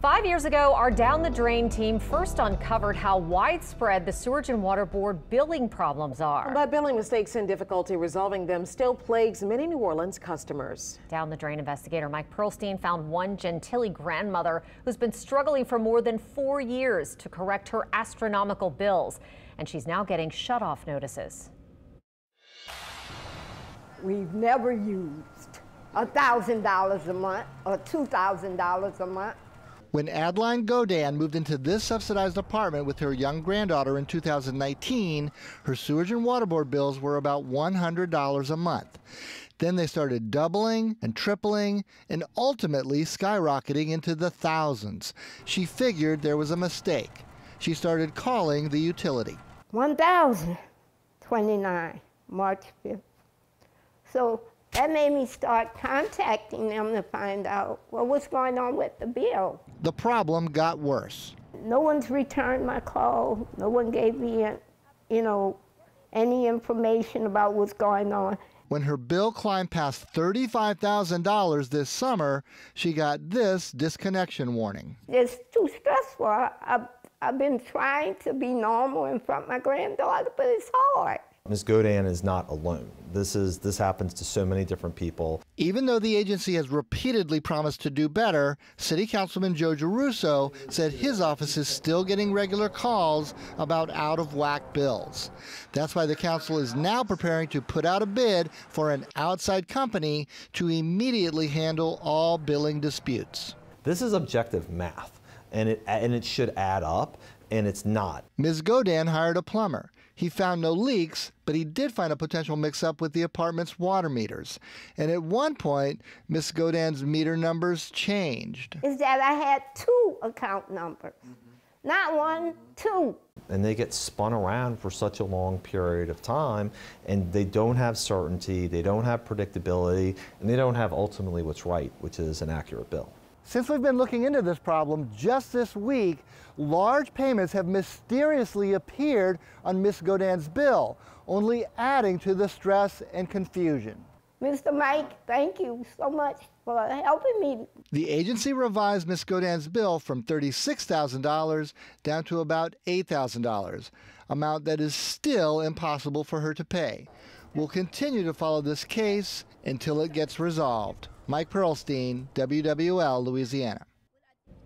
Five years ago, our Down the Drain team first uncovered how widespread the Sewerage and Water Board billing problems are. But billing mistakes and difficulty resolving them still plagues many New Orleans customers. Down the Drain investigator Mike Perlstein found one Gentilly grandmother who's been struggling for more than four years to correct her astronomical bills. And she's now getting shut-off notices. We've never used $1,000 a month or $2,000 a month when Adeline Godan moved into this subsidized apartment with her young granddaughter in 2019, her sewerage and water board bills were about $100 a month. Then they started doubling and tripling and ultimately skyrocketing into the thousands. She figured there was a mistake. She started calling the utility. 1029 March 5th. So that made me start contacting them to find out what was going on with the bill. The problem got worse. No one's returned my call. No one gave me, uh, you know, any information about what's going on. When her bill climbed past $35,000 this summer, she got this disconnection warning. It's too stressful. I, have been trying to be normal in front of my granddaughter, but it's hard. Ms. Godan is not alone. This is this happens to so many different people. Even though the agency has repeatedly promised to do better, City Councilman Joe Giarrusso said his office is still getting regular calls about out of whack bills. That's why the council is now preparing to put out a bid for an outside company to immediately handle all billing disputes. This is objective math and it and it should add up and it's not. Ms. Godan hired a plumber. He found no leaks, but he did find a potential mix up with the apartment's water meters. And at one point, Miss Godan's meter numbers changed. Is that I had two account numbers. Mm-hmm. Not one, two. And they get spun around for such a long period of time, and they don't have certainty, they don't have predictability, and they don't have ultimately what's right, which is an accurate bill. Since we've been looking into this problem just this week, large payments have mysteriously appeared on Miss Godan's bill, only adding to the stress and confusion. Mr. Mike, thank you so much for helping me. The agency revised Miss Godan's bill from $36,000 down to about $8,000, amount that is still impossible for her to pay. We'll continue to follow this case until it gets resolved. Mike Perlstein, WWL, Louisiana.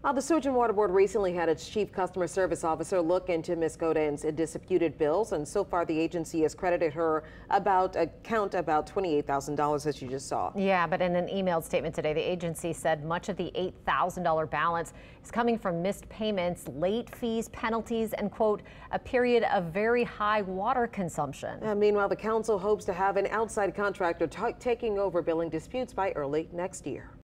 Well, the Sewerage and Water Board recently had its chief customer service officer look into Ms. Godin's disputed bills, and so far the agency has credited her about a count about $28,000 as you just saw. Yeah, but in an emailed statement today, the agency said much of the $8,000 balance is coming from missed payments, late fees, penalties, and quote, a period of very high water consumption. And meanwhile, the council hopes to have an outside contractor taking over billing disputes by early next year.